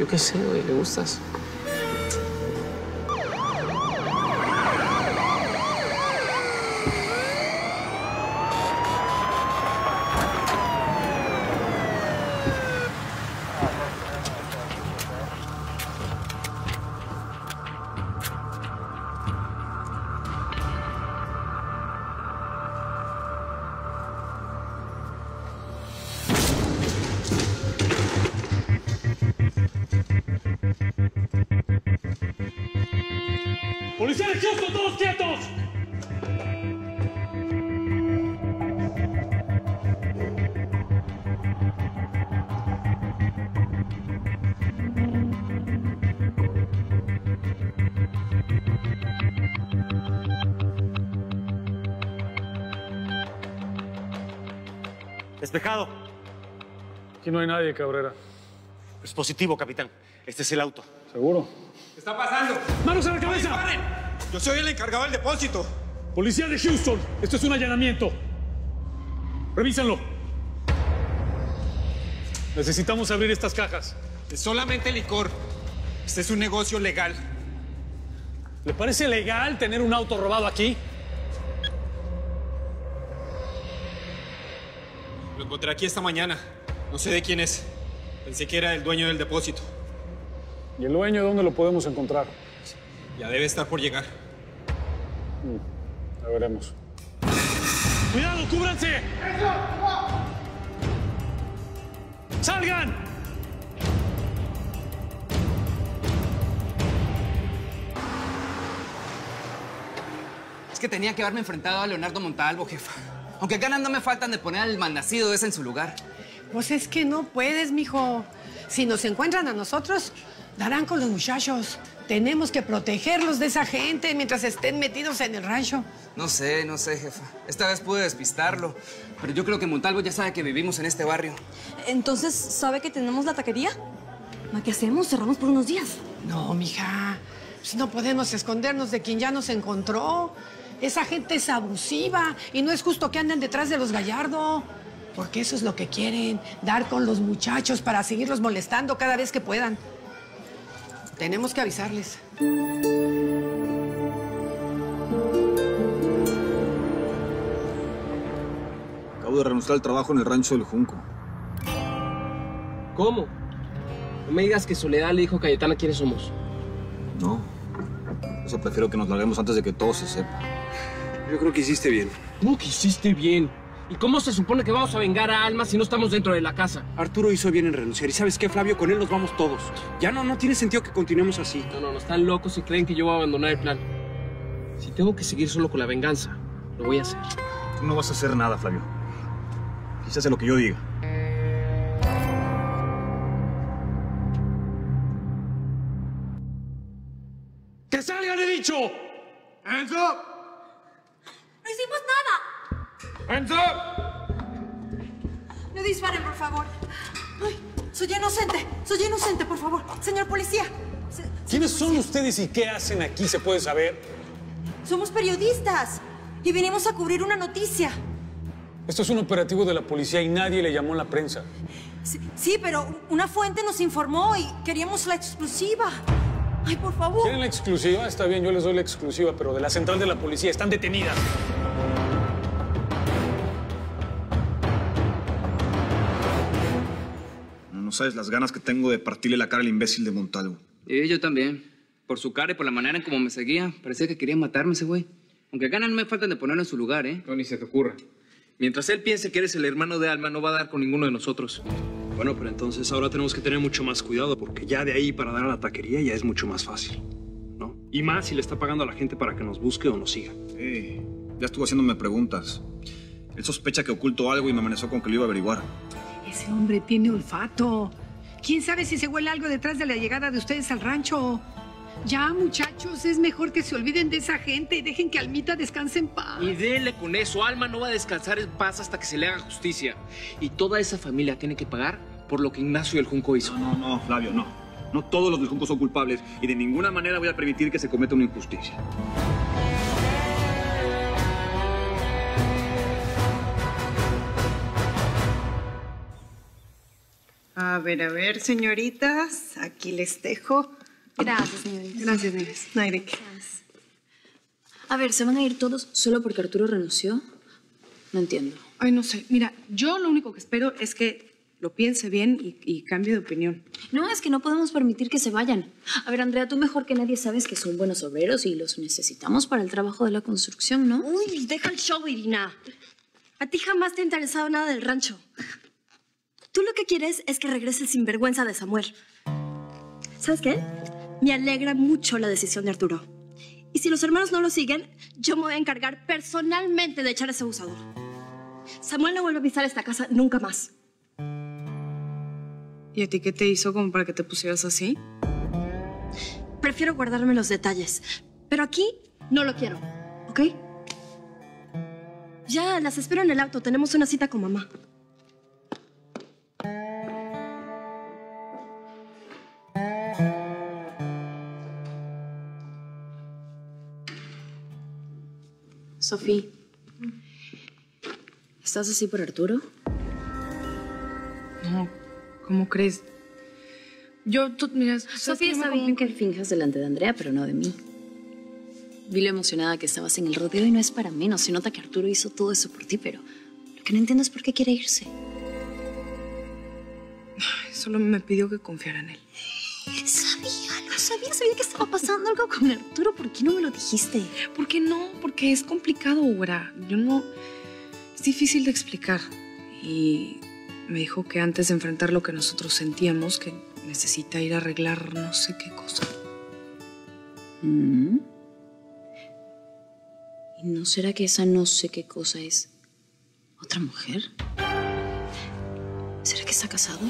Yo qué sé, güey, le gustas. ¡Policía de Houston, todos quietos! Despejado. Aquí no hay nadie, Cabrera. Es positivo, capitán. Este es el auto. ¿Seguro? ¿Qué está pasando? ¡Manos a la cabeza! ¡Disparen! Yo soy el encargado del depósito. Policía de Houston, esto es un allanamiento. Revísenlo. Necesitamos abrir estas cajas. Es solamente licor. Este es un negocio legal. ¿Le parece legal tener un auto robado aquí? Lo encontré aquí esta mañana. No sé de quién es. Pensé que era el dueño del depósito. ¿Y el dueño dónde lo podemos encontrar? Ya debe estar por llegar. Ya veremos. ¡Cuidado, cúbranse! ¡Salgan! Es que tenía que haberme enfrentado a Leonardo Montalvo, jefa. Aunque ganas no me faltan de poner al malnacido ese en su lugar. Pues es que no puedes, mijo. Si nos encuentran a nosotros, darán con los muchachos. Tenemos que protegerlos de esa gente mientras estén metidos en el rancho. No sé, no sé, jefa. Esta vez pude despistarlo. Pero yo creo que Montalvo ya sabe que vivimos en este barrio. Entonces, ¿sabe que tenemos la taquería? ¿Ma, ¿Qué hacemos? Cerramos por unos días. No, mija. Pues no podemos escondernos de quien ya nos encontró. Esa gente es abusiva y no es justo que anden detrás de los Gallardo. Porque eso es lo que quieren, dar con los muchachos para seguirlos molestando cada vez que puedan. Tenemos que avisarles. Acabo de renunciar al trabajo en el rancho del Junco. ¿Cómo? No me digas que Soledad le dijo a Cayetana quiénes somos. No. Eso prefiero que nos larguemos antes de que todo se sepa. Yo creo que hiciste bien. ¿Cómo que hiciste bien? ¿Y cómo se supone que vamos a vengar a Alma si no estamos dentro de la casa? Arturo hizo bien en renunciar. ¿Y sabes qué, Flavio? Con él nos vamos todos. Ya no, no tiene sentido que continuemos así. No, no, no, están locos y creen que yo voy a abandonar el plan. Si tengo que seguir solo con la venganza, lo voy a hacer. Tú no vas a hacer nada, Flavio. Y se hace lo que yo diga. ¡Que salgan, he dicho! ¡Hands up! ¡No hicimos nada! ¡Hands up! No disparen, por favor. Ay, soy inocente. Soy inocente, por favor. Señor policía. Se- ¿Quiénes señor son policía. ustedes y qué hacen aquí? ¿Se puede saber? Somos periodistas. Y vinimos a cubrir una noticia. Esto es un operativo de la policía y nadie le llamó a la prensa. Sí, sí, pero una fuente nos informó y queríamos la exclusiva. Ay, por favor. ¿Quieren la exclusiva? Está bien, yo les doy la exclusiva, pero de la central de la policía están detenidas. Sabes las ganas que tengo de partirle la cara al imbécil de Montalvo. Y yo también. Por su cara y por la manera en cómo me seguía, parecía que quería matarme ese güey. Aunque ganas no me faltan de ponerlo en su lugar, ¿eh? No, ni se te ocurra. Mientras él piense que eres el hermano de Alma, no va a dar con ninguno de nosotros. Bueno, pero entonces ahora tenemos que tener mucho más cuidado porque ya de ahí para dar a la taquería ya es mucho más fácil. ¿No? Y más si le está pagando a la gente para que nos busque o nos siga. Eh, ya estuvo haciéndome preguntas. Él sospecha que oculto algo y me amenazó con que lo iba a averiguar. Ese hombre tiene olfato. ¿Quién sabe si se huele algo detrás de la llegada de ustedes al rancho? Ya, muchachos, es mejor que se olviden de esa gente y dejen que Almita descanse en paz. Y dele con eso. Alma no va a descansar en paz hasta que se le haga justicia. Y toda esa familia tiene que pagar por lo que Ignacio y el Junco hizo. No, no, no, Flavio, no. No todos los del Junco son culpables y de ninguna manera voy a permitir que se cometa una injusticia. A ver, a ver, señoritas, aquí les dejo. Gracias, señorita. Gracias, Neves. Qué. A ver, ¿se van a ir todos solo porque Arturo renunció? No entiendo. Ay, no sé. Mira, yo lo único que espero es que lo piense bien y, y cambie de opinión. No, es que no podemos permitir que se vayan. A ver, Andrea, tú mejor que nadie sabes que son buenos obreros y los necesitamos para el trabajo de la construcción, ¿no? Uy, deja el show, Irina. A ti jamás te ha interesado nada del rancho. Tú lo que quieres es que regrese el sinvergüenza de Samuel. ¿Sabes qué? Me alegra mucho la decisión de Arturo. Y si los hermanos no lo siguen, yo me voy a encargar personalmente de echar a ese abusador. Samuel no vuelve a pisar esta casa nunca más. ¿Y a ti qué te hizo como para que te pusieras así? Prefiero guardarme los detalles. Pero aquí no lo quiero, ¿ok? Ya, las espero en el auto. Tenemos una cita con mamá. Sofía, ¿estás así por Arturo? No, ¿cómo crees? Yo, tú, mira... Sofía, está bien que finjas delante de Andrea, pero no de mí. Vi lo emocionada que estabas en el rodeo y no es para menos. Se nota que Arturo hizo todo eso por ti, pero lo que no entiendo es por qué quiere irse. Solo me pidió que confiara en él. Sabía, sabía, sabía que estaba pasando algo con Arturo. ¿Por qué no me lo dijiste? ¿Por qué no? Porque es complicado, güera. Yo no... Es difícil de explicar. Y me dijo que antes de enfrentar lo que nosotros sentíamos, que necesita ir a arreglar no sé qué cosa. Mm. ¿Y no será que esa no sé qué cosa es otra mujer? ¿Será que está casado?